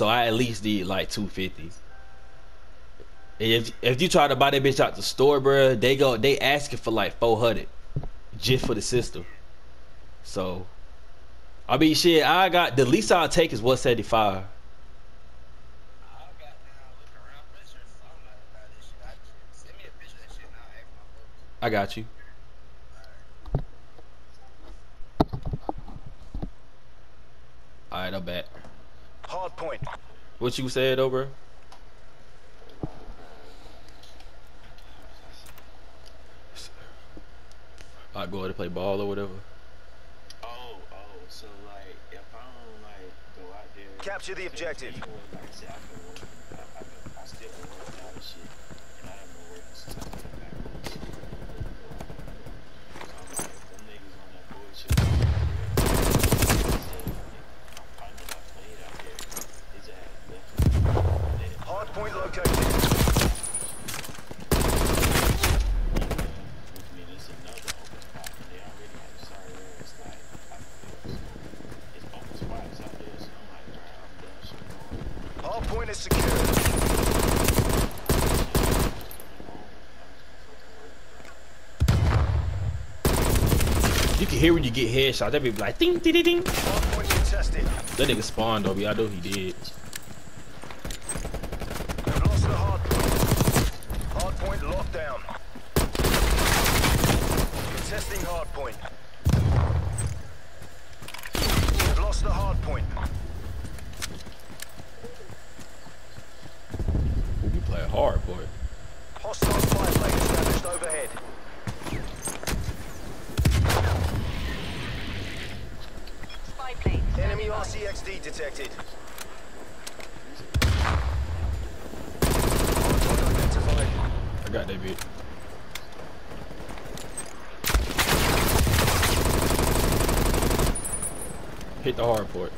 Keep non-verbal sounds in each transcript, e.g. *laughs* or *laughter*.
So I at least did like 250. If if you try to buy that bitch out the store, bro, they go they asking for like 400 just for the system. So I mean shit, I got the least I'll take is 175. I got you. Alright, I'm back. Hard point. What you said over? I go to play ball or whatever. Oh, oh, so like if I don't like go out there, Capture the objective. like I said, I can work. I, I, I still can work out and shit, and I haven't been working since I came back. So I'm like, them niggas on that bullshit. I'm finding I played out there. They just had left. Hard point located. Which means it's another open spot, and they already have sorry ass like I feel. So it's open spots out there, so I'm like, bro, I'm done shit going. Hard point is secure. You can hear when you get headshot. That be like ding ding ding ding. Hard point contested. That nigga spawned though, I know he did. We've lost the hard point. Hard point locked down. Contesting hard point. We've lost the hard point. Ooh, you play hard, boy. Hostile spy plane established overhead. Spy plane. Enemy RCXD detected. Hard point identified. I got that bit. Hit the hard port.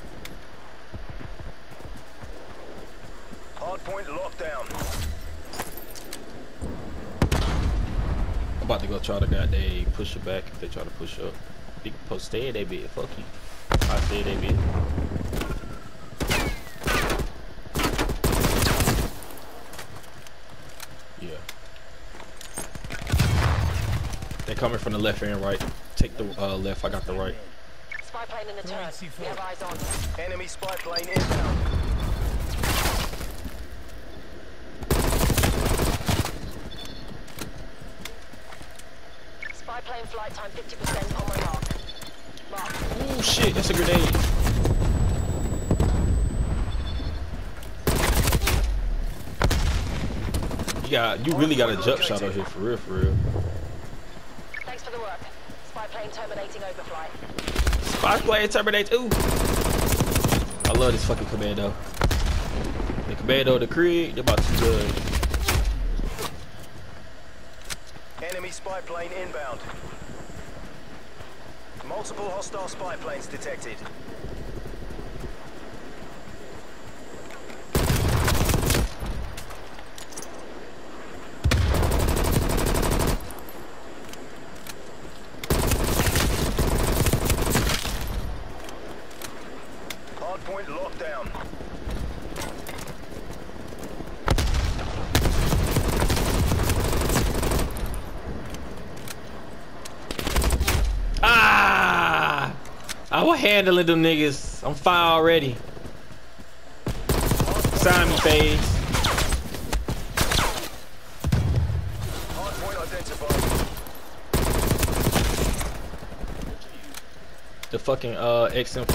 Hard point locked down. I'm about to go try to got they push it back if they try to push up. They can post stay in that bit. Fuck you. I stay in that bit. Yeah. They coming from the left and right. Take the uh, left. I got the right. Spy plane in the turn. We have eyes on. Enemy spy plane inbound. Spy plane flight time 50% on my mark. Mark. Oh shit! That's a grenade. You got. You really got a jump shot out here for real, for real. Thanks for the work. Spy plane terminating overflight. Spy plane terminate. Ooh. I love this fucking commando. The commando, the Krig, they're about to good. Enemy spy plane inbound. Multiple hostile spy planes detected. Hard point locked down. Ah! I was handling them niggas. I'm fine already. Me, phase. The fucking uh XM4.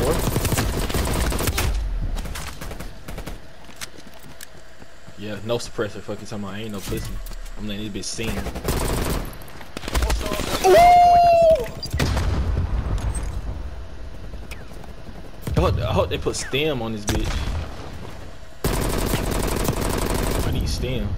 Yeah, no suppressor. Fucking about I ain't no pussy. I'm letting this bitch sing. Hostile Hope they put stim on this bitch. I need stim.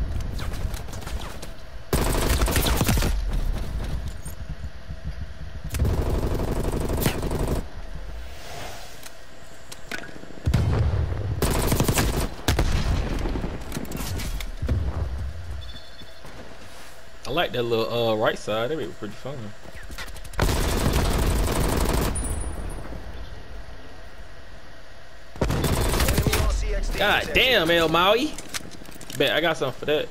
I like that little uh right side. That be pretty fun. Enemy RCXD God damn, El Maui. Bet I got something for that.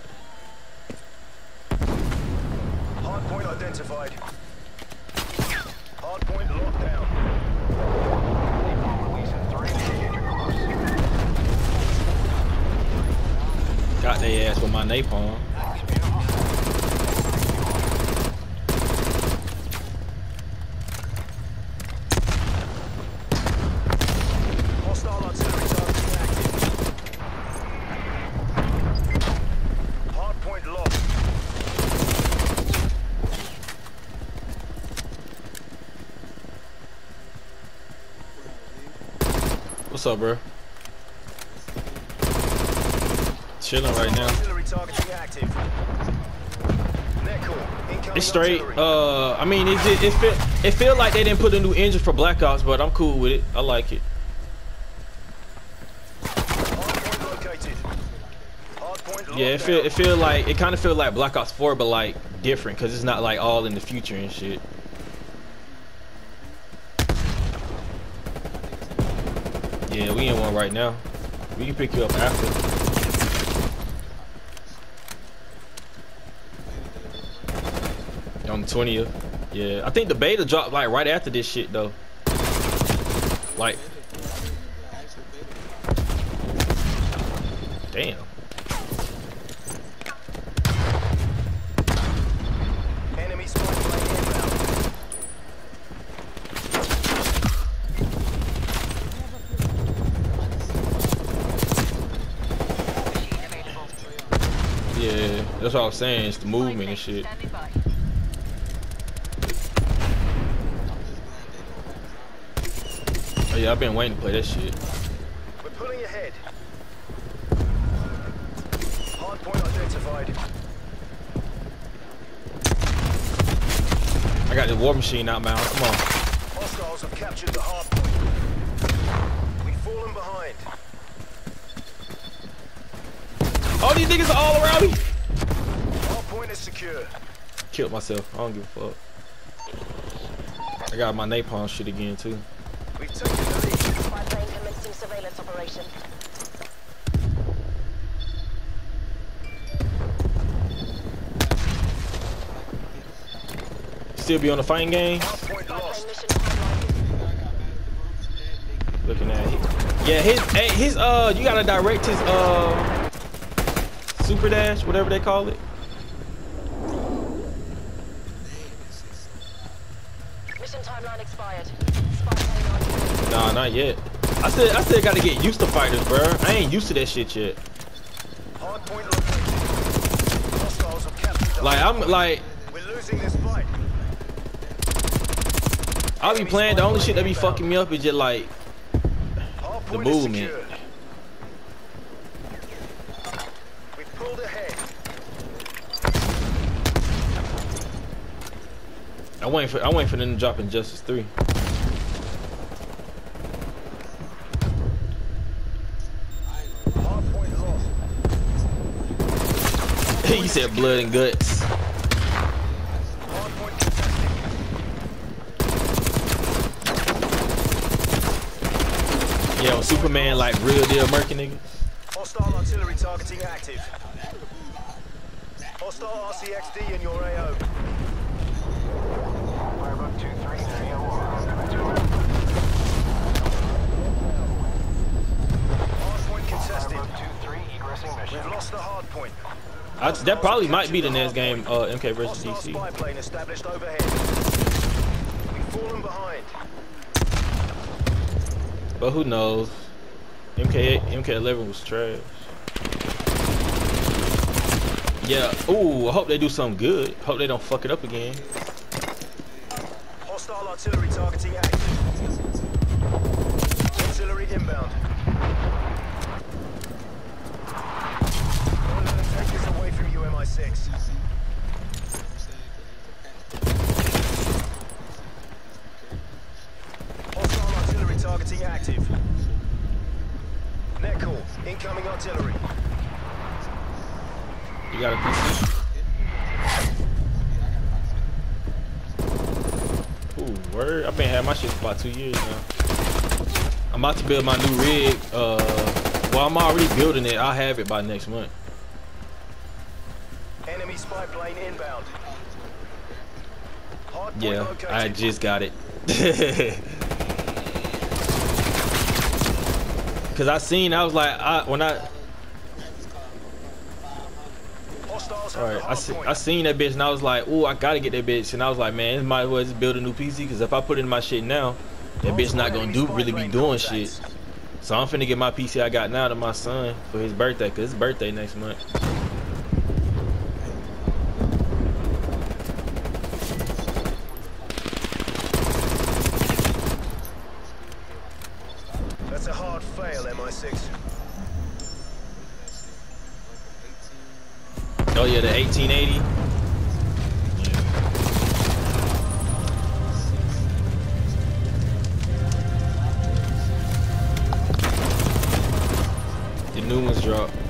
Hard point identified. Hard point locked down. Got their ass with my napalm. Hostile artillery targeting active. Hard point locked. What's up, bro? Chilling right now. Artillery targeting active. Nickel, incoming It's straight. Uh, I mean, it it, it feel it feel like they didn't put a new engine for Black Ops, but I'm cool with it. I like it. Hard point located. Hard point locked Yeah, it feel it feel like it kind of feel like Black Ops 4, but like different, cause it's not like all in the future and shit. Yeah, we in one right now. We can pick you up after. On the 20th. Yeah, I think the beta dropped like right after this shit though. Like, damn. Enemy spy plane inbound. Yeah, that's what I was saying. It's the movement and shit. Oh yeah, I've been waiting to play that shit. We're pulling ahead. Hard point identified. I got the war machine out, man. Come on. Hostiles have captured the hard point. We've fallen behind. All these niggas are all around me. Hard point is secure. Killed myself. I don't give a fuck. I got my napalm shit again too. We've taken the lead. Spy plane commencing surveillance operation. Still be on the fighting game. Hard point Spy plane lost. mission timeline. Looking at it. Yeah, his hey, his uh you gotta direct his uh super dash, whatever they call it. Mission timeline expired. Spy plane on. Nah, not yet. I still I still gotta get used to fighters, bro. I ain't used to that shit yet. Like I'm like. I'll be playing. The only shit that be fucking me up is just like The movement. I waiting for I waiting for them to drop Injustice Three. Hard point lost. *laughs* he said blood and guts. Yeah, Superman like real deal murking niggas. Hostile artillery targeting active. Hostile RCXD in your AO. Hard point contested. We've lost the hard point. I, that probably might be the next game, uh, MK versus DC. spy plane established overhead. We've fallen behind. But who knows? MK MK11 was trash. Yeah. Ooh, I hope they do something good. Hope they don't fuck it up again. Hostile artillery targeting active. Artillery inbound. Don't let them take this away from you, MI6. Hostile artillery targeting active. Net call. Incoming artillery. You got a PC? Word, I've been having my shit for about two years now. I'm about to build my new rig. Uh, well, I'm already building it. I'll have it by next month. Enemy spy plane inbound. Hard Yeah, located. I just got it. *laughs* Cause I seen, I was like, I when I, Hostiles have all the right, I, see. I seen that bitch and I was like, ooh, I gotta get that bitch, and I was like, man, might as well just build a new PC, cause if I put in my shit now, that bitch not gonna do really be doing shit. So I'm finna get my PC I got now to my son for his birthday, cause his birthday next month. That's a hard fail, MI6. Oh yeah, the 1880. The new ones dropped.